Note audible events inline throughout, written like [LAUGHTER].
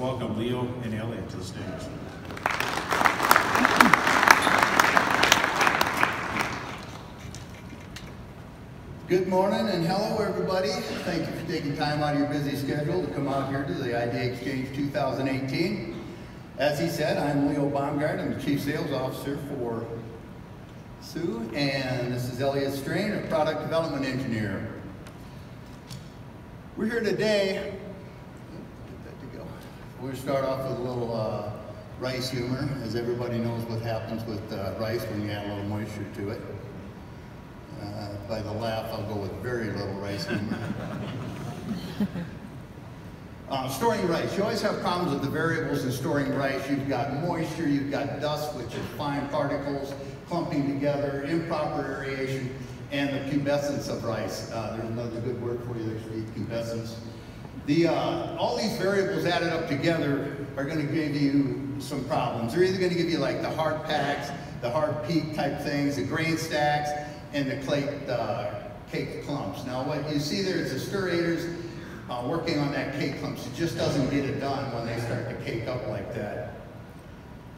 welcome Leo and Elliot to the stage. Good morning and hello everybody. Thank you for taking time out of your busy schedule to come out here to the Idea Exchange 2018. As he said, I'm Leo Baumgart. I'm the Chief Sales Officer for Sioux, and this is Elliot Strain, a Product Development Engineer. We're here today, We'll start off with a little uh, rice humor. As everybody knows what happens with uh, rice when you add a little moisture to it. Uh, by the laugh, I'll go with very little rice humor. [LAUGHS] uh, storing rice. You always have problems with the variables in storing rice. You've got moisture, you've got dust, which is fine particles clumping together, improper aeration, and the pubescence of rice. Uh, there's another good word for you there, pubescence. The, uh, all these variables added up together are going to give you some problems. They're either going to give you like the hard packs, the hard peak type things, the grain stacks, and the clay, uh, cake clumps. Now what you see there is the stirators uh, working on that cake clumps. It just doesn't get it done when they start to cake up like that.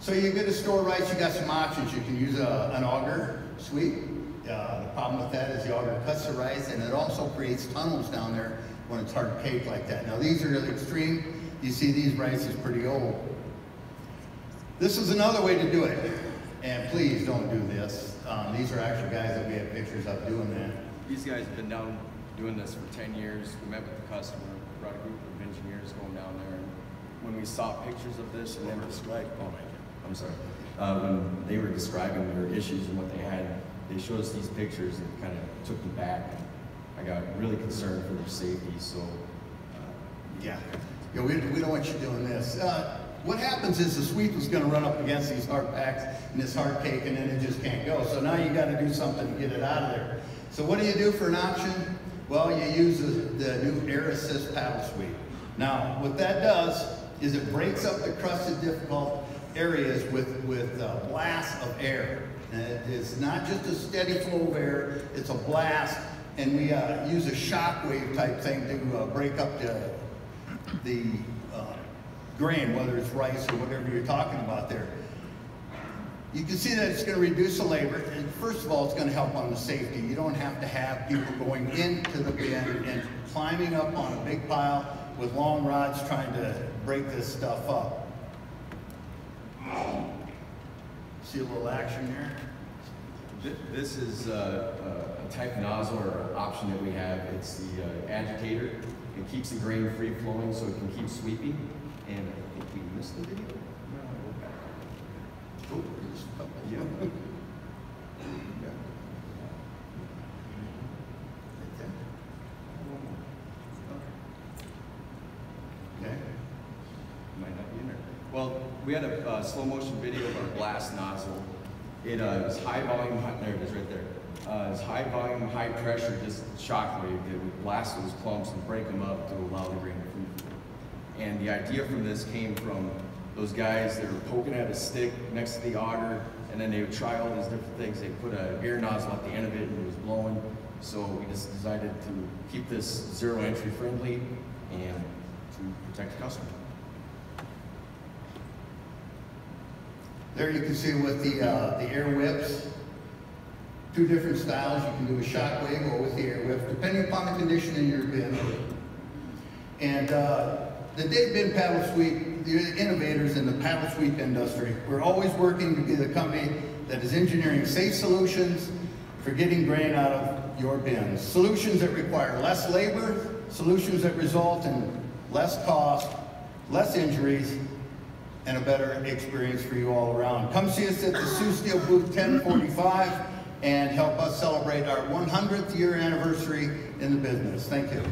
So you get a store rice, you got some options. You can use a, an auger sweep. Uh, the problem with that is the auger cuts the rice and it also creates tunnels down there when it's hard cake like that. Now these are extreme. You see these rice is pretty old. This is another way to do it. And please don't do this. Um, these are actual guys that we have pictures of doing that. These guys have been down doing this for 10 years. We met with the customer, brought a group of engineers going down there. And when we saw pictures of this and they were describing, oh, I'm sorry, uh, when they were describing their issues and what they had, they showed us these pictures and kind of took them back. I got really concerned for their safety, so. Uh, yeah, yeah we, we don't want you doing this. Uh, what happens is the sweep is going to run up against these hard packs and this hard cake and then it just can't go. So now you got to do something to get it out of there. So what do you do for an option? Well, you use the, the new Air Assist paddle sweep. Now, what that does is it breaks up the crusted difficult areas with, with a blast of air. And it's not just a steady flow of air, it's a blast. And we uh, use a shock wave type thing to uh, break up the, the grain, whether it's rice or whatever you're talking about there. You can see that it's going to reduce the labor. And first of all, it's going to help on the safety. You don't have to have people going into the bin and climbing up on a big pile with long rods trying to break this stuff up. See a little action here? This is uh, a type nozzle or option that we have. It's the uh, agitator. It keeps the grain free flowing so it can keep sweeping. And I think we missed the video. Oh, yeah. Okay. Might not be in there. Well, we had a uh, slow motion video of our blast nozzle. It uh, was high volume, high, there it is right there. Uh, it's high volume, high pressure, just shock wave that would blast those clumps and break them up to allow the grain to free and the idea from this came from those guys that were poking at a stick next to the auger, and then they would try all these different things. They put an air nozzle at the end of it, and it was blowing. So we just decided to keep this zero entry friendly and to protect the customer. There you can see with the, uh, the air whips, two different styles. You can do a shock wave or with the air whip, depending upon the condition in your bin. And uh, the Daay Bin Paddle Sweep, the innovators in the paddle sweep industry, we're always working to be the company that is engineering safe solutions for getting grain out of your bins. Solutions that require less labor, solutions that result in less cost, less injuries, and a better experience for you all around. Come see us at the Sioux Steel booth 1045 and help us celebrate our 100th year anniversary in the business. Thank you.